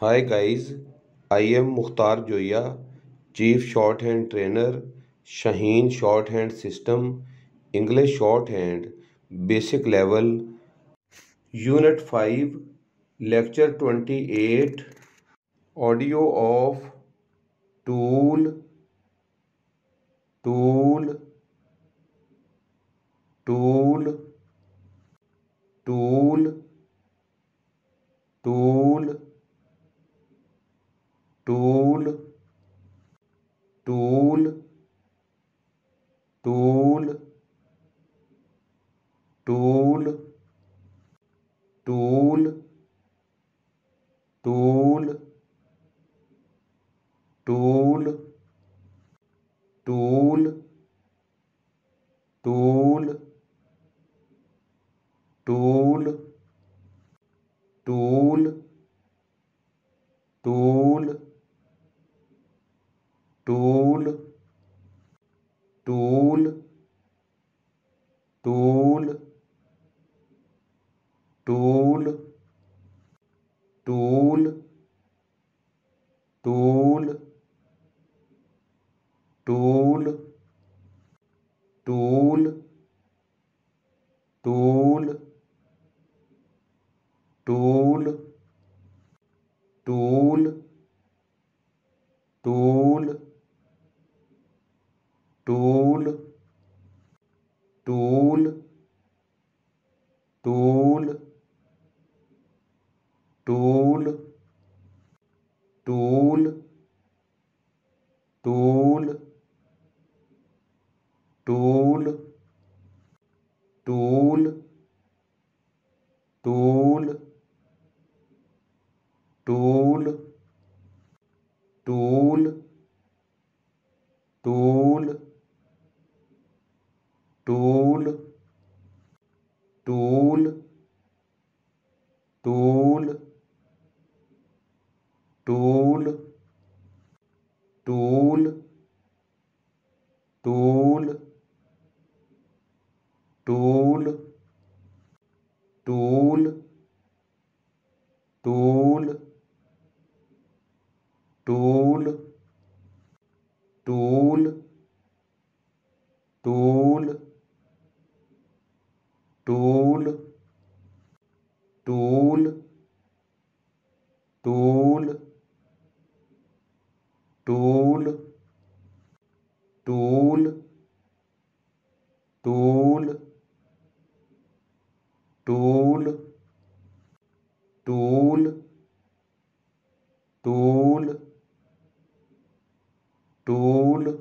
hi guys I am Mukhtar Zoya chief shorthand trainer Shaheen shorthand system English shorthand basic level unit five lecture twenty eight audio of tool tool tool tool tool tool tool tool tool tool tool tool tool tool tool tool tool tool tool tool tool tool tool tool tool tool tool tool tool tool tool tool tool tool tool tool tool tool tool tool tool tool tool tool tool tool tool tool tool tool tool tool